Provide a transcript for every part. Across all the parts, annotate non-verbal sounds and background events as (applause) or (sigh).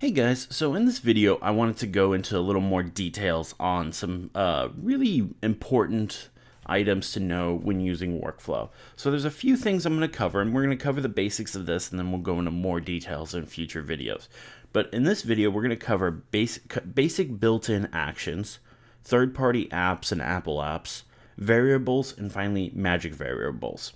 Hey guys, so in this video I wanted to go into a little more details on some uh, really important items to know when using workflow. So there's a few things I'm going to cover and we're going to cover the basics of this and then we'll go into more details in future videos. But in this video we're going to cover basic, basic built-in actions, third-party apps and Apple apps, variables, and finally magic variables.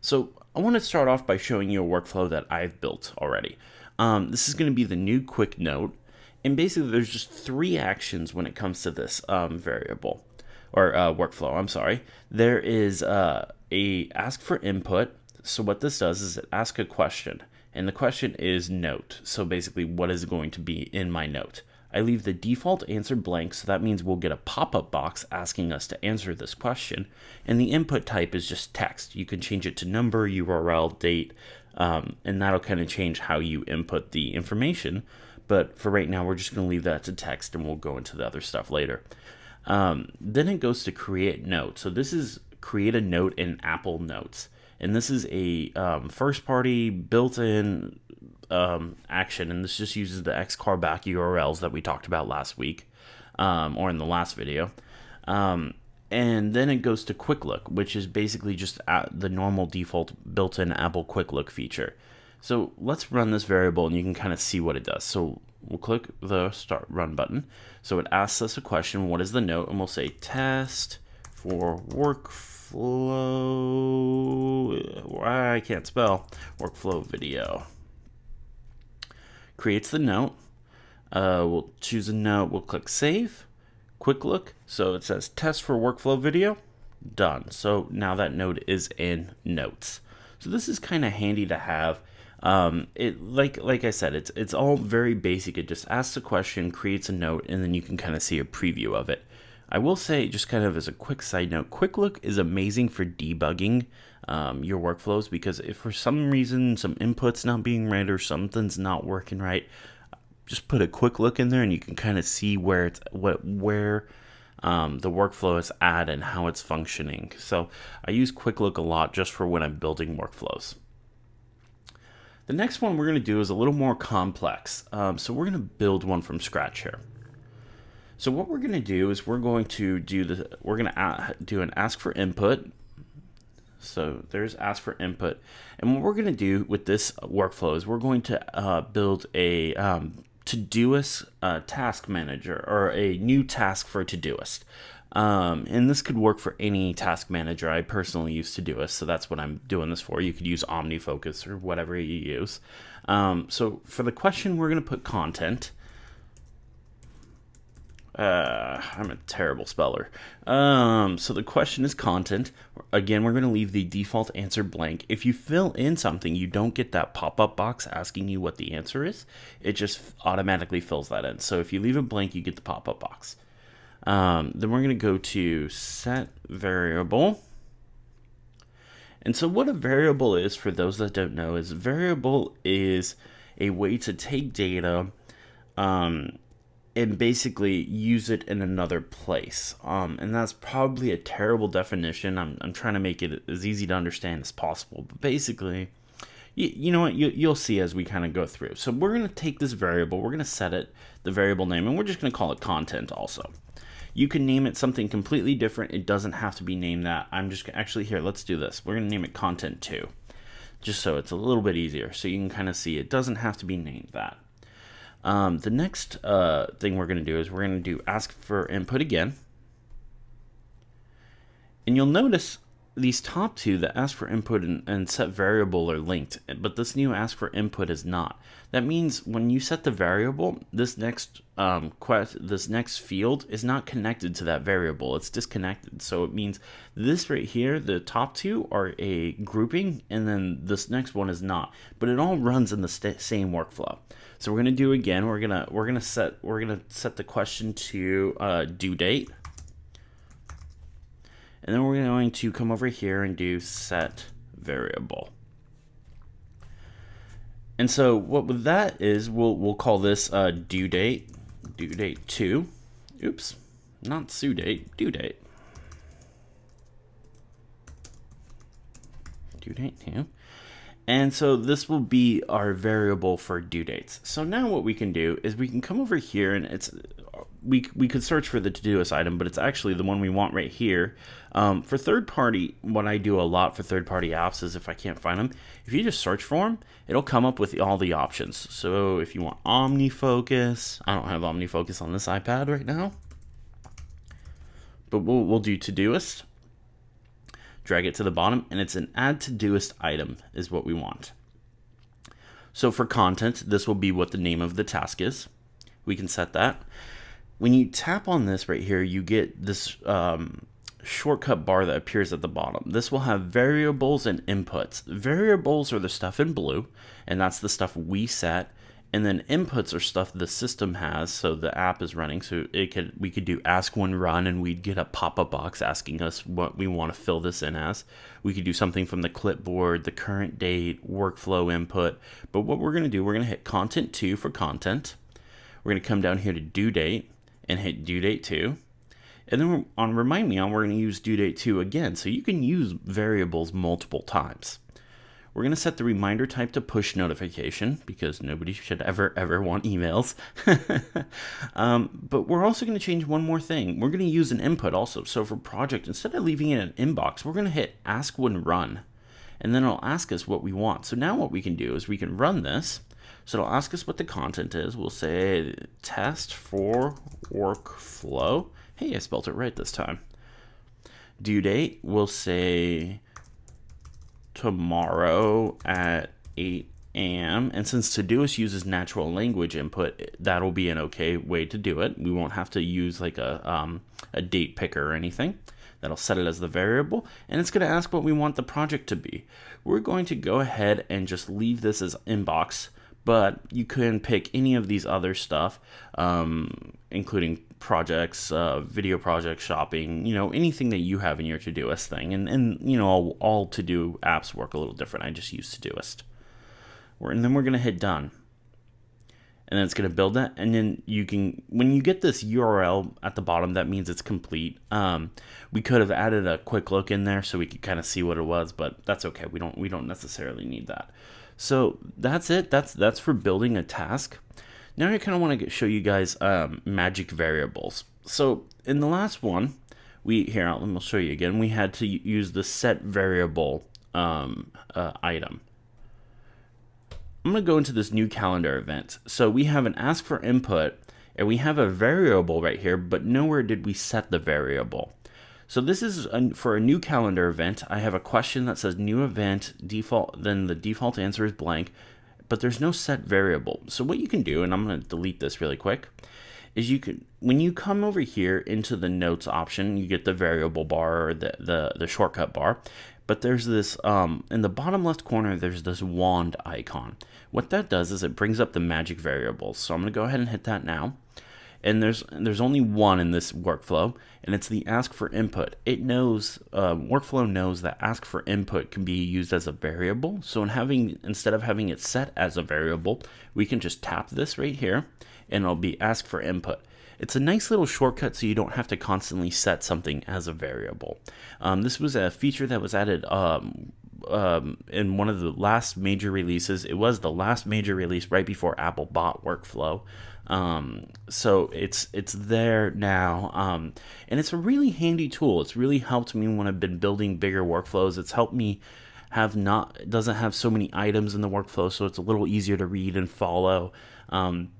So I want to start off by showing you a workflow that I've built already. Um, this is going to be the new quick note. And basically, there's just three actions when it comes to this um, variable or uh, workflow. I'm sorry. There is uh, a ask for input. So what this does is it asks a question, and the question is note. So basically, what is going to be in my note? I leave the default answer blank, so that means we'll get a pop-up box asking us to answer this question, and the input type is just text. You can change it to number, URL, date, um, and that'll kind of change how you input the information. But for right now, we're just going to leave that to text, and we'll go into the other stuff later. Um, then it goes to create note. So this is create a note in Apple Notes, and this is a um, first-party built-in um, action, and this just uses the x-callback URLs that we talked about last week, um, or in the last video. Um, and then it goes to Quick Look, which is basically just the normal default built-in Apple Quick Look feature. So let's run this variable, and you can kind of see what it does. So we'll click the start run button. So it asks us a question, what is the note? And we'll say test for workflow, I can't spell, workflow video creates the note. Uh, we'll choose a note. We'll click save. Quick look. So it says test for workflow video. Done. So now that note is in notes. So this is kind of handy to have. Um, it like like I said, it's it's all very basic. It just asks a question, creates a note, and then you can kind of see a preview of it. I will say, just kind of as a quick side note, Quick Look is amazing for debugging um, your workflows because if for some reason some input's not being right or something's not working right, just put a quick look in there and you can kind of see where it's what where um, the workflow is at and how it's functioning. So I use Quick Look a lot just for when I'm building workflows. The next one we're going to do is a little more complex. Um, so we're going to build one from scratch here. So what we're going to do is we're going to do the we're going to do an ask for input so there's ask for input. And what we're going to do with this workflow is we're going to uh, build a um, Todoist uh, task manager or a new task for Todoist. Um, and this could work for any task manager. I personally use Todoist, so that's what I'm doing this for. You could use OmniFocus or whatever you use. Um, so for the question, we're going to put content. Uh, I'm a terrible speller. Um, so the question is content. Again, we're going to leave the default answer blank. If you fill in something, you don't get that pop-up box asking you what the answer is. It just automatically fills that in. So if you leave it blank, you get the pop-up box. Um, then we're going to go to set variable. And so what a variable is, for those that don't know, is variable is a way to take data um, and basically use it in another place. Um, and that's probably a terrible definition. I'm, I'm trying to make it as easy to understand as possible. But basically, you, you know what, you, you'll see as we kind of go through. So we're going to take this variable, we're going to set it, the variable name, and we're just going to call it content also. You can name it something completely different. It doesn't have to be named that. I'm just actually here, let's do this. We're going to name it content 2 just so it's a little bit easier. So you can kind of see it doesn't have to be named that. Um, the next uh, thing we're going to do is we're going to do ask for input again. And you'll notice these top two, the ask for input and, and, set variable are linked, but this new ask for input is not. That means when you set the variable, this next um, quest, this next field is not connected to that variable. It's disconnected. So it means this right here, the top two are a grouping, and then this next one is not. But it all runs in the same workflow. So we're gonna do again. We're gonna we're gonna set we're gonna set the question to uh, due date, and then we're going to come over here and do set variable. And so what with that is we'll we'll call this due date due date two. Oops, not due date due date. Due date two. And so this will be our variable for due dates. So now what we can do is we can come over here and it's we, we could search for the Todoist item, but it's actually the one we want right here. Um, for third party, what I do a lot for third party apps is if I can't find them, if you just search for them, it'll come up with all the options. So if you want OmniFocus, I don't have OmniFocus on this iPad right now, but we'll, we'll do Todoist drag it to the bottom, and it's an add Todoist item is what we want. So for content, this will be what the name of the task is. We can set that. When you tap on this right here, you get this um, shortcut bar that appears at the bottom. This will have variables and inputs. Variables are the stuff in blue, and that's the stuff we set and then inputs are stuff the system has so the app is running so it could we could do ask one run and we'd get a pop-up box asking us what we want to fill this in as we could do something from the clipboard the current date workflow input but what we're going to do we're going to hit content 2 for content we're going to come down here to due date and hit due date 2 and then on remind me on we're going to use due date 2 again so you can use variables multiple times we're going to set the reminder type to push notification because nobody should ever, ever want emails. (laughs) um, but we're also going to change one more thing. We're going to use an input also. So for project, instead of leaving it in an inbox, we're going to hit ask when run. And then it'll ask us what we want. So now what we can do is we can run this. So it'll ask us what the content is. We'll say test for workflow. Hey, I spelled it right this time. Due date, we'll say tomorrow at 8 a.m. And since Todoist uses natural language input, that'll be an okay way to do it. We won't have to use like a, um, a date picker or anything. That'll set it as the variable, and it's going to ask what we want the project to be. We're going to go ahead and just leave this as inbox, but you can pick any of these other stuff, um, including projects, uh, video projects, shopping, you know, anything that you have in your Todoist thing. And, and you know, all, all to-do apps work a little different. I just use Todoist. And then we're going to hit done. And then it's going to build that. And then you can, when you get this URL at the bottom, that means it's complete. Um, we could have added a quick look in there so we could kind of see what it was, but that's okay. We don't, we don't necessarily need that. So that's it. That's, that's for building a task. Now I kind of want to show you guys um, magic variables. So in the last one, we here I'll, I'll show you again. We had to use the set variable um, uh, item. I'm going to go into this new calendar event. So we have an ask for input and we have a variable right here, but nowhere did we set the variable. So this is for a new calendar event. I have a question that says new event default, then the default answer is blank but there's no set variable. So what you can do, and I'm going to delete this really quick, is you can when you come over here into the notes option, you get the variable bar or the the, the shortcut bar. But there's this um, in the bottom left corner, there's this wand icon. What that does is it brings up the magic variables. So I'm going to go ahead and hit that now and there's there's only one in this workflow and it's the ask for input it knows uh, workflow knows that ask for input can be used as a variable so in having instead of having it set as a variable we can just tap this right here and it'll be ask for input it's a nice little shortcut so you don't have to constantly set something as a variable. Um, this was a feature that was added um, um, in one of the last major releases. It was the last major release right before Apple bought Workflow. Um, so it's it's there now, um, and it's a really handy tool. It's really helped me when I've been building bigger workflows. It's helped me have not doesn't have so many items in the workflow, so it's a little easier to read and follow. Um,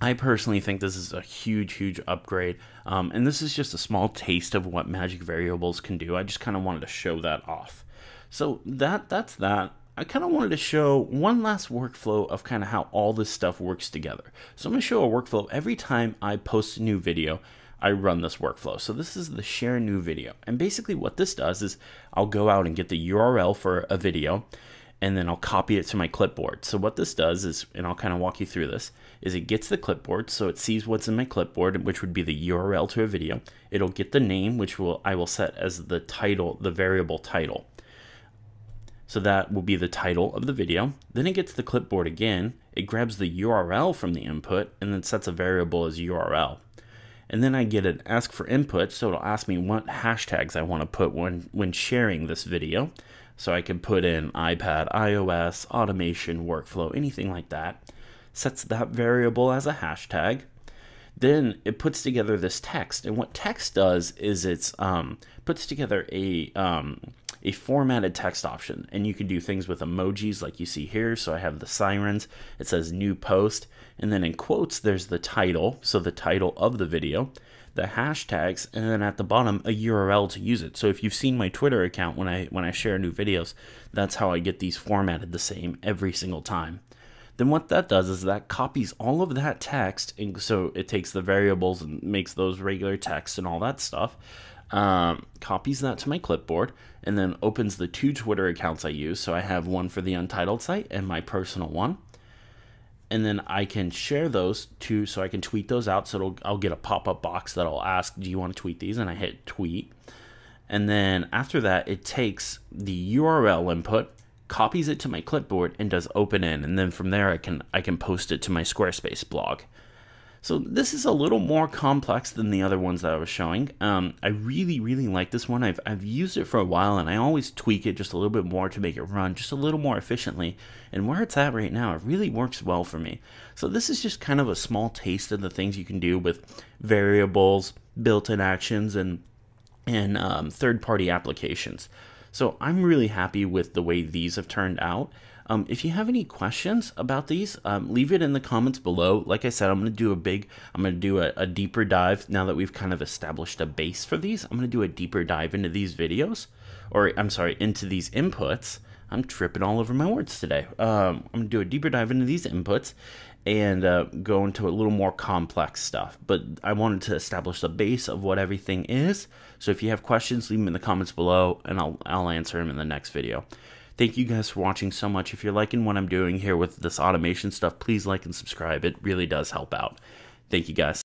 I personally think this is a huge, huge upgrade, um, and this is just a small taste of what Magic Variables can do. I just kind of wanted to show that off. So that that's that. I kind of wanted to show one last workflow of kind of how all this stuff works together. So I'm going to show a workflow every time I post a new video. I run this workflow. So this is the share new video. And basically what this does is I'll go out and get the URL for a video and then I'll copy it to my clipboard. So what this does is, and I'll kind of walk you through this, is it gets the clipboard, so it sees what's in my clipboard, which would be the URL to a video. It'll get the name, which will I will set as the title, the variable title. So that will be the title of the video. Then it gets the clipboard again. It grabs the URL from the input and then sets a variable as URL. And then I get an ask for input, so it'll ask me what hashtags I want to put when, when sharing this video. So I can put in iPad, iOS, automation, workflow, anything like that. Sets that variable as a hashtag. Then it puts together this text, and what text does is it's um, puts together a um, a formatted text option, and you can do things with emojis like you see here. So I have the sirens. It says new post, and then in quotes there's the title, so the title of the video the hashtags and then at the bottom a URL to use it. So if you've seen my Twitter account when I when I share new videos, that's how I get these formatted the same every single time. Then what that does is that copies all of that text and so it takes the variables and makes those regular text and all that stuff. Um, copies that to my clipboard and then opens the two Twitter accounts I use. So I have one for the Untitled site and my personal one and then I can share those to so I can tweet those out. So I'll get a pop up box that'll ask, "Do you want to tweet these?" And I hit tweet, and then after that, it takes the URL input, copies it to my clipboard, and does open in, and then from there I can I can post it to my Squarespace blog. So this is a little more complex than the other ones that I was showing. Um, I really, really like this one. I've, I've used it for a while and I always tweak it just a little bit more to make it run just a little more efficiently. And where it's at right now, it really works well for me. So this is just kind of a small taste of the things you can do with variables, built-in actions, and, and um, third-party applications. So I'm really happy with the way these have turned out. Um, if you have any questions about these, um, leave it in the comments below. Like I said, I'm going to do a big, I'm going to do a, a, deeper dive now that we've kind of established a base for these. I'm going to do a deeper dive into these videos, or I'm sorry, into these inputs. I'm tripping all over my words today. Um, I'm going to do a deeper dive into these inputs and uh, go into a little more complex stuff. But I wanted to establish the base of what everything is. So if you have questions, leave them in the comments below, and I'll, I'll answer them in the next video. Thank you guys for watching so much. If you're liking what I'm doing here with this automation stuff, please like and subscribe. It really does help out. Thank you guys.